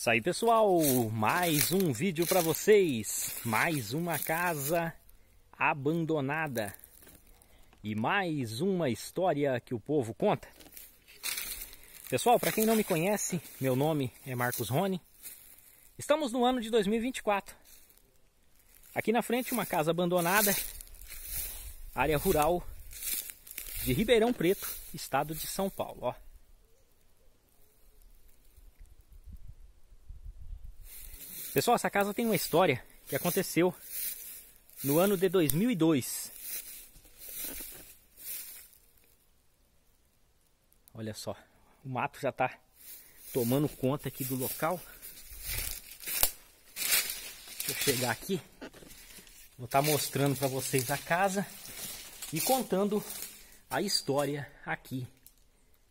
Isso aí pessoal, mais um vídeo para vocês, mais uma casa abandonada e mais uma história que o povo conta. Pessoal, para quem não me conhece, meu nome é Marcos Rony. Estamos no ano de 2024. Aqui na frente uma casa abandonada, área rural de Ribeirão Preto, estado de São Paulo, ó. Pessoal, essa casa tem uma história que aconteceu no ano de 2002. Olha só, o mato já está tomando conta aqui do local. Deixa eu chegar aqui. Vou estar tá mostrando para vocês a casa e contando a história aqui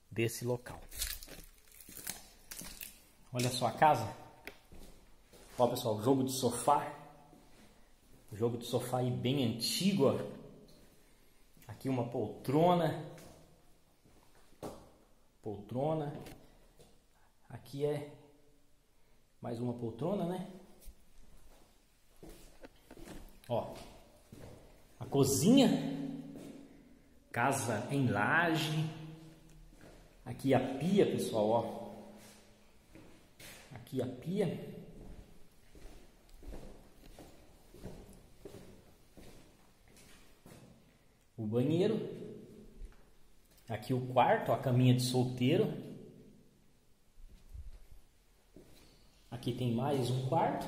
desse local. Olha só a casa. Ó, pessoal, jogo de sofá. Jogo de sofá aí bem antigo, ó. Aqui uma poltrona. Poltrona. Aqui é mais uma poltrona, né? Ó. A cozinha. Casa em laje. Aqui a pia, pessoal, ó. Aqui a pia. Banheiro. Aqui o quarto, a caminha de solteiro. Aqui tem mais um quarto.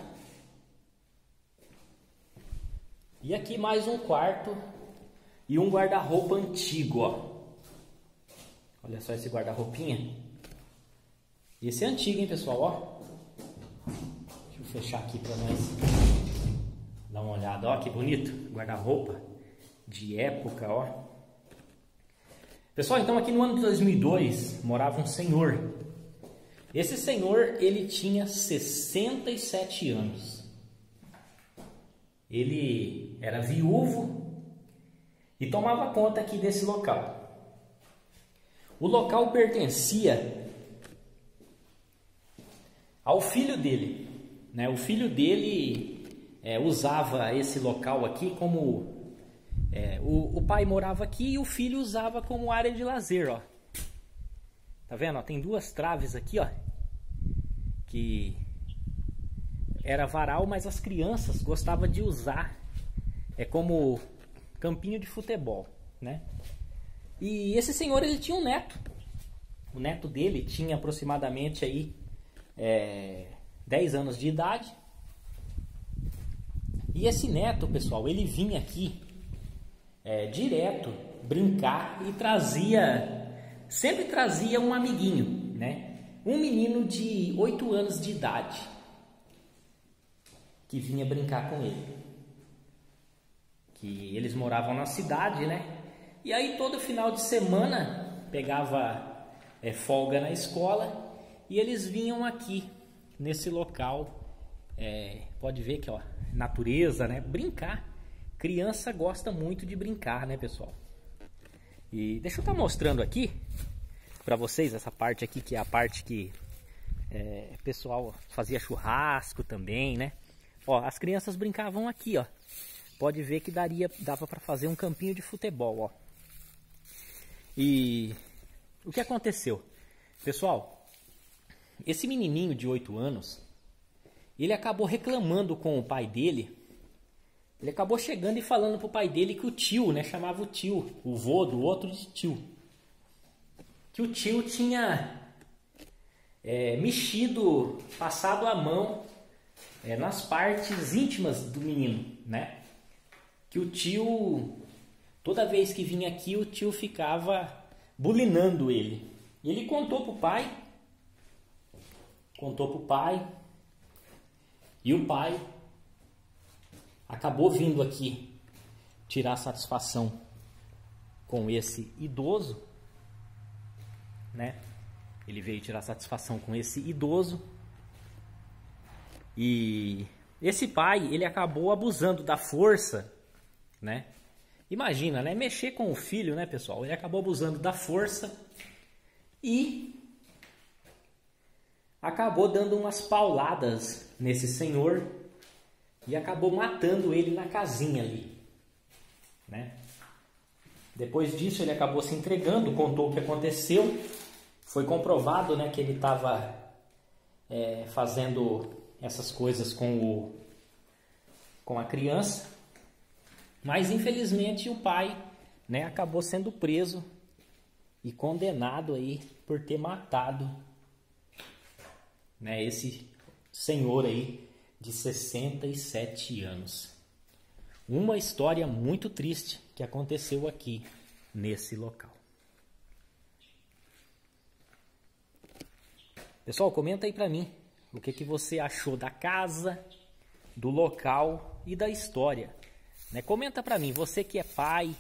E aqui mais um quarto e um guarda-roupa antigo, ó. Olha só esse guarda-roupinha. Esse é antigo, hein, pessoal, ó. Deixa eu fechar aqui para nós dar uma olhada, ó, que bonito, guarda-roupa de época, ó. Pessoal, então aqui no ano de 2002 morava um senhor. Esse senhor, ele tinha 67 anos. Ele era viúvo e tomava conta aqui desse local. O local pertencia ao filho dele. Né? O filho dele é, usava esse local aqui como é, o, o, pai morava aqui e o filho usava como área de lazer, ó. Tá vendo? Ó, tem duas traves aqui, ó. Que era varal, mas as crianças gostavam de usar é como campinho de futebol, né? E esse senhor ele tinha um neto. O neto dele tinha aproximadamente aí é, 10 anos de idade. E esse neto, pessoal, ele vinha aqui é, direto brincar e trazia, sempre trazia um amiguinho, né? Um menino de 8 anos de idade que vinha brincar com ele. Que eles moravam na cidade, né? E aí todo final de semana pegava é, folga na escola e eles vinham aqui nesse local. É, pode ver que ó, natureza, né? Brincar Criança gosta muito de brincar, né, pessoal? E deixa eu estar tá mostrando aqui para vocês essa parte aqui, que é a parte que é, pessoal fazia churrasco também, né? Ó, as crianças brincavam aqui, ó. Pode ver que daria, dava para fazer um campinho de futebol, ó. E o que aconteceu? Pessoal, esse menininho de 8 anos, ele acabou reclamando com o pai dele ele acabou chegando e falando pro pai dele que o tio, né, chamava o tio, o vô do outro de tio, que o tio tinha é, mexido, passado a mão é, nas partes íntimas do menino, né? Que o tio, toda vez que vinha aqui, o tio ficava bulinando ele. E ele contou pro pai, contou pro pai, e o pai acabou vindo aqui tirar satisfação com esse idoso, né? Ele veio tirar satisfação com esse idoso e esse pai ele acabou abusando da força, né? Imagina, né? Mexer com o filho, né, pessoal? Ele acabou abusando da força e acabou dando umas pauladas nesse senhor e acabou matando ele na casinha ali, né? Depois disso ele acabou se entregando, contou o que aconteceu, foi comprovado, né, que ele estava é, fazendo essas coisas com o com a criança, mas infelizmente o pai, né, acabou sendo preso e condenado aí por ter matado né, esse senhor aí de 67 anos. Uma história muito triste que aconteceu aqui nesse local. Pessoal, comenta aí para mim o que, que você achou da casa, do local e da história. Né? Comenta para mim, você que é pai,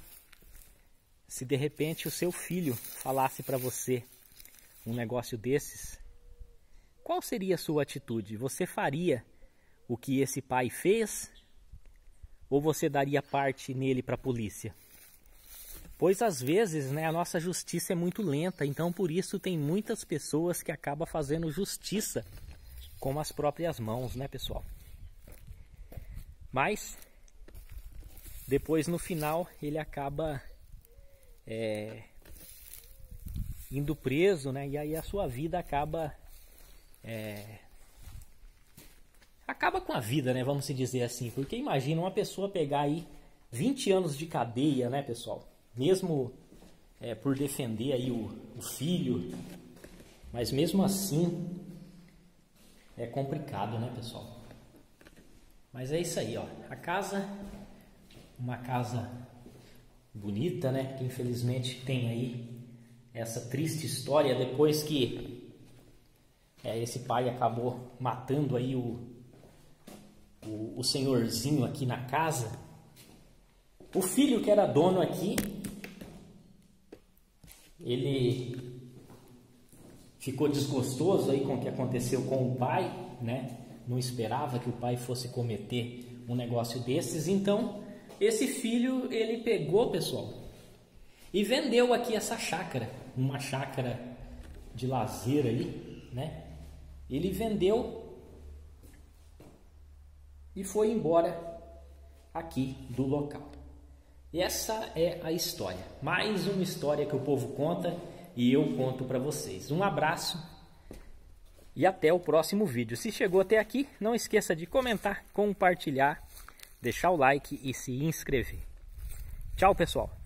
se de repente o seu filho falasse para você um negócio desses, qual seria a sua atitude? Você faria o que esse pai fez ou você daria parte nele para a polícia? Pois às vezes né, a nossa justiça é muito lenta, então por isso tem muitas pessoas que acabam fazendo justiça com as próprias mãos, né pessoal? Mas depois no final ele acaba é, indo preso, né? E aí a sua vida acaba é, acaba com a vida, né? Vamos dizer assim, porque imagina uma pessoa pegar aí 20 anos de cadeia, né, pessoal? Mesmo é, por defender aí o, o filho, mas mesmo assim é complicado, né, pessoal? Mas é isso aí, ó. A casa, uma casa bonita, né? Que infelizmente tem aí essa triste história depois que é, esse pai acabou matando aí o, o, o senhorzinho aqui na casa. O filho que era dono aqui, ele ficou desgostoso aí com o que aconteceu com o pai, né? Não esperava que o pai fosse cometer um negócio desses, então esse filho ele pegou, pessoal, e vendeu aqui essa chácara, uma chácara de lazer aí, né? Ele vendeu e foi embora aqui do local. Essa é a história. Mais uma história que o povo conta e eu conto para vocês. Um abraço e até o próximo vídeo. Se chegou até aqui, não esqueça de comentar, compartilhar deixar o like e se inscrever. Tchau, pessoal!